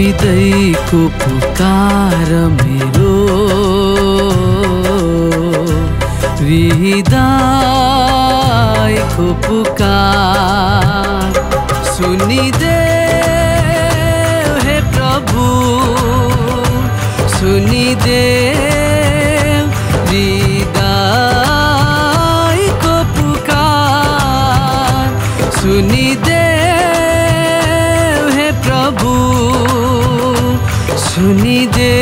हृदयको पुकार मेरो। हृदयको पुकार। सुनिदे हे प्रभु सुनिदे শুনি যে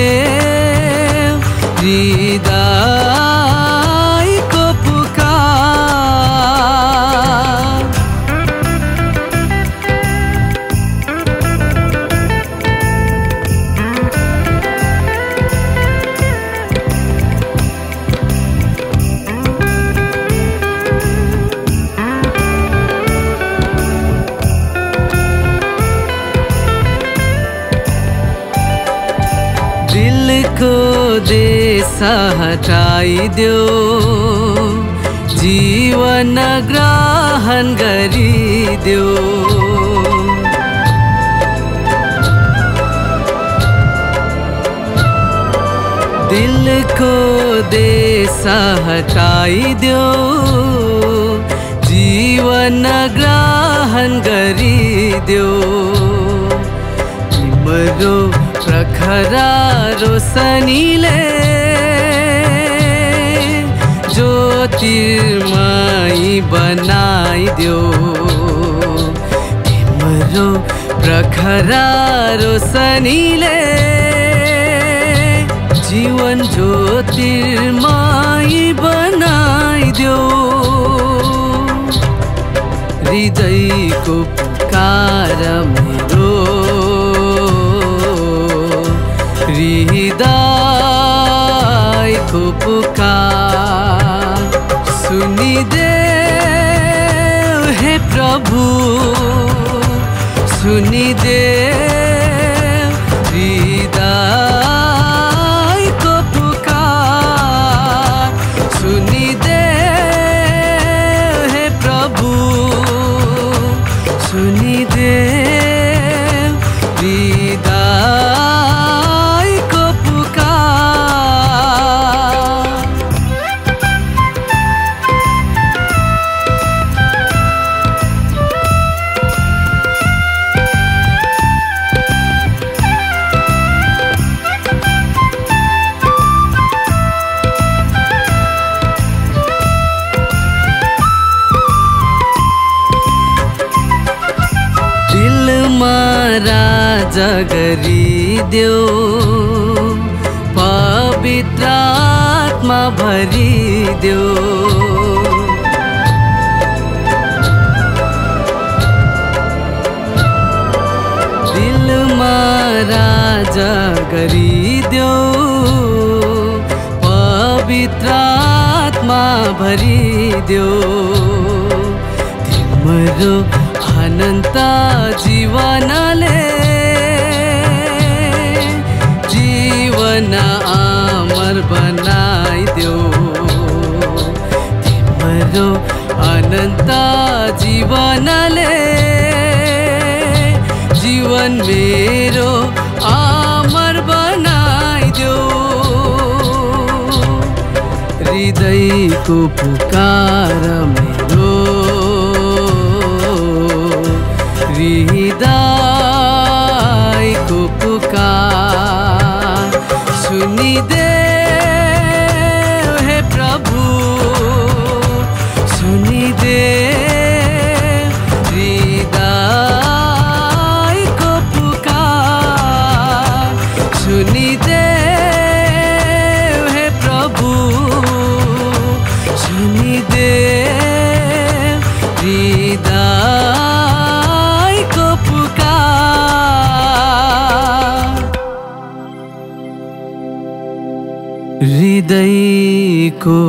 হৃদয় दिल को दे हटाई दो। जीवन ग्रहण करी दो। दिल को दे हटाई दो। जीवन ग्रहण करी दो। प्रखरा रोशनीले ज्योतिर्मयी बनाइदेऊ तिम्रो प्रखरा रोशनीले जीवन ज्योतिर्मयी बनाइदेऊ हृदयको पुकार हृदय को पुकार। सुनी दे हे प्रभु सुनी दे। राजा गरिदेऊ। पवित्र आत्मा भरिदेऊ। राजा गरिदेऊ। पवित्र आत्मा भरिदेऊ। तिम्रो अनंता जीवनाले। जीवन आमर बनाई दो तिम्रो अनंता जीवनाले। जीवन मेरो आमर बनाई दो हृदय को पुकार मेरो। হৃদয় কুপুকা শুনি हृदयको